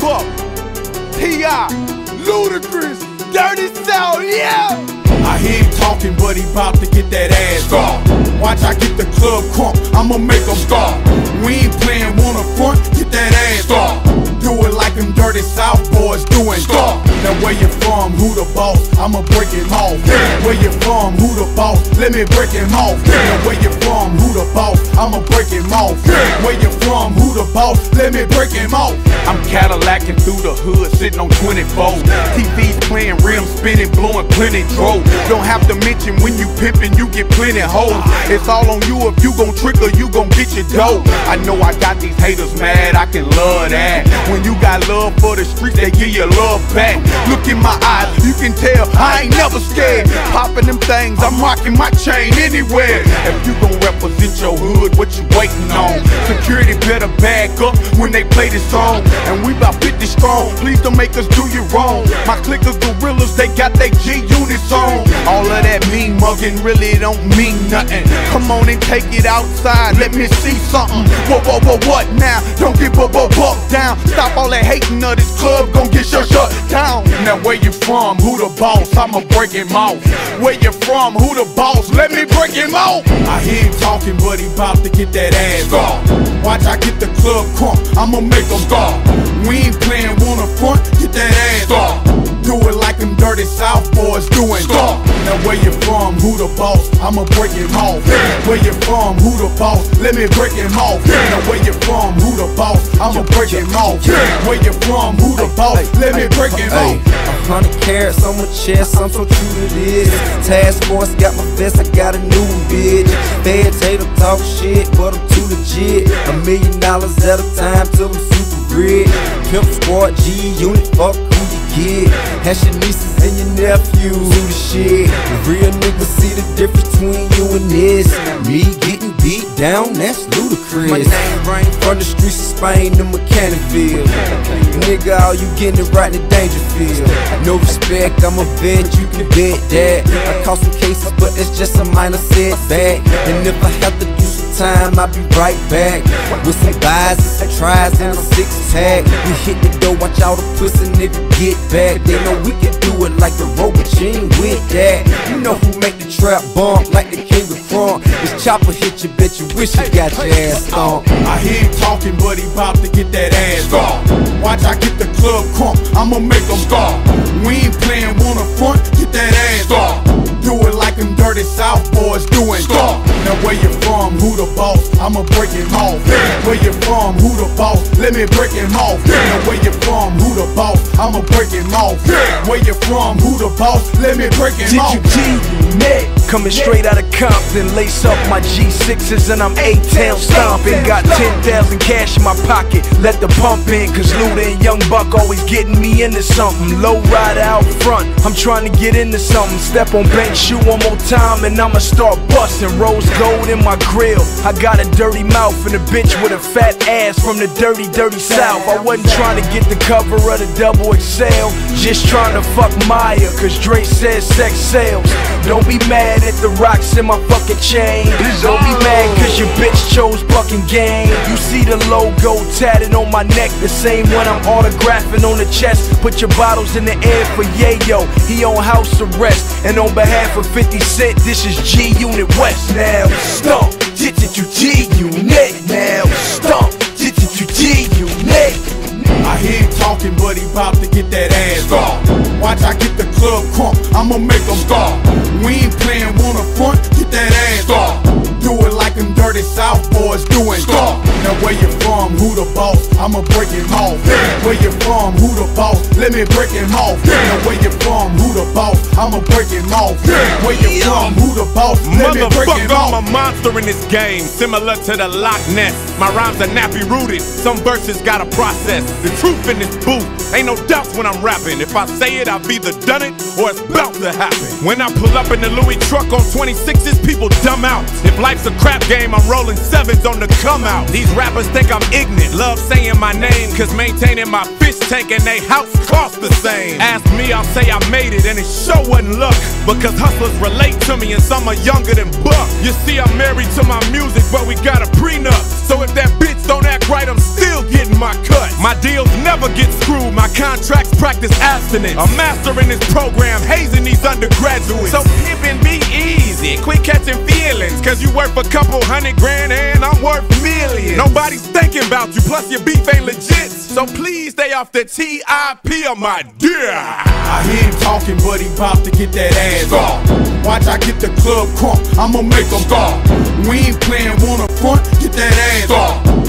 Buck, T.I., Ludacris, Dirty South, yeah! I hear him talking, but he bout to get that ass off. Watch I get the club crunk, I'ma make him stop. We ain't playing one up front, get that ass off. Do it like them dirty South boys doing. Stop. Now where you from? Who the boss? I'ma break him off. Where you from? Who the boss? Let me break him off. Now where you from? Who the boss? I'ma break him off. Where you from? The boss? Let me break him off. I'm Cadillacing through the hood, sitting on 24. TV's playing, rims spinning, blowing plenty dro. Don't have to mention when you pimping, you get plenty hoes. It's all on you if you gon' trick or you gon' get your dough. I know I got these haters mad, I can love that. When you got love for the streets, they give you love back. Look in my eyes, you can tell I ain't never scared. Popping them things, I'm rocking my chain anywhere. If you gon' represent your hood, what you waiting on? Security better back up when they play this song. And we about 50 strong, please don't make us do you wrong. My clickers gorillas, they got they G units on. All of that mean mugging really don't mean nothing. Come on and take it outside, let me see something. Whoa, whoa, whoa, what now? Don't get bu- bu- bucked down. Stop all that hating of this club, gon' get your shut down. Now where you from? Who the boss? I'ma break him off. Where you from? Who the boss? Let me break him off. I hear him talking, but he bout to get that ass off. Watch I get the club crunk, I'ma make him stop. We ain't playing up front, get that ass off. Do it like them dirty South boys doing. Stop. Now where you from? Who the boss? I'ma break him off. Where you from? Who the boss? Let me break him off. Now where you from? Who the boss? I'ma break him off. Where you from? Who the boss? Let me break him off. a hundred carats on my chest, I'm so true to this. Task force got my vest, I got a new bitch. Fed tater talk shit, but I'm too legit. A million dollars at a time till I'm super rich. Pimp squad, G unit, fuck who you get. Has your nieces and your nephews, who the shit. The real niggas see the difference between you and this. Me getting beat down, that's ludicrous. My name ring from the streets of Spain to Mechanicsville. Nigga, all you getting it right in Dangerfield. No respect, I'm a vet, you can bet that. I caught some cases, but it's just a minor setback. And if I have to do time, I'll be right back. With some buys and some tries and a six tag. We hit the door, watch all the pussy nigga get back. They know we can do it like the robot chain with that. You know who make the trap bump like the king of front. This chopper hit you, bitch, you wish you got your ass stomped. I hear him talking, but he bout to get that ass off. Watch I get the club crunk, I'ma make him stop. We ain't playing up front, get that ass off. Do it like them dirty South boys doing. Stop. Now where you from? Who the boss? I'ma break him off. Where you from? Who the boss? Let me break him off. Now where you from? Who the boss? I'ma break him off. Where you from? Who the boss? Let me break him off. G Unit coming straight out of Compton. Lace up my G6s and I'm A-Town stomping. Got 10,000 cash in my pocket, let the pump in. Cause Luda and Young Buck always getting me into something. Low rider out front, I'm trying to get into something. Step on bench shoe one more time and I'ma start busting. Rose gold in my grill. I got a dirty mouth and a bitch with a fat ass from the dirty, dirty south. I wasn't trying to get the cover of the double XL, just trying to fuck Mya. Cause Dre says sex sells. Don't be mad at the rocks in my fucking chain. Don't be mad cause your bitch chose fucking game. You see the logo tatted on my neck, the same one I'm autographing on the chest. Put your bottles in the air for Yayo. He on house arrest. And on behalf of 50 Cent, this is G Unit West. Now stomp, G Unit. Now stomp, G Unit. I hear him talking, but he bout to get that ass off. Watch I get the club crunk, I'ma make him stop. We ain't playing one up front, get that ass off. Do it like them dirty South boys doing. Stop. Now where you from? Who the boss? I'ma break him off. Where you from? Who the boss? Let me break him off. Now where you from? Who the? I'ma break him off. Where you from? Who the boss? Let me break him Motherfucker, I'm a monster in this game, similar to the Loch Ness. My rhymes are nappy rooted, some verses gotta process. The truth in this booth, ain't no doubts when I'm rapping. If I say it, I've either done it or it's bout to happen. When I pull up in the Louis truck on 26s, people dumb out. If life's a crap game, I'm rolling sevens on the come out. These rappers think I'm ignorant, love saying my name, cause maintaining my fish tank and they house cost the same. Ask me, I'll say I made it, and it sure wasn't luck. Because hustlers relate to me, and some are younger than Buck. You see, I'm married to my music, but we got a prenup. So if that bitch don't act right, I'm still getting my cut. My deals never get screwed, my contracts practice abstinence. A master in this program, hazing these undergraduates. So pimping be easy, quit catching feelings. Cause you worth a couple hundred grand and I'm worth millions. Nobody's thinking about you, plus your beef ain't legit. So please stay off the TIP of my dear. I hear him talking, but he bout to get that ass off. Watch I get the club crunk, I'ma make him stop. We ain't playing one up front, get that ass off.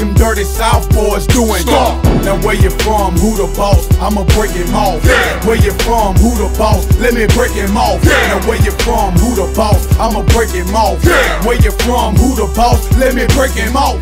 Do it like them dirty South boys doing. Stop. Now where you from? Who the boss? I'ma break him off. Yeah. Where you from? Who the boss? Let me break him off. Yeah. Now where you from? Who the boss? I'ma break him off. Yeah. Where you from? Who the boss? Let me break him off.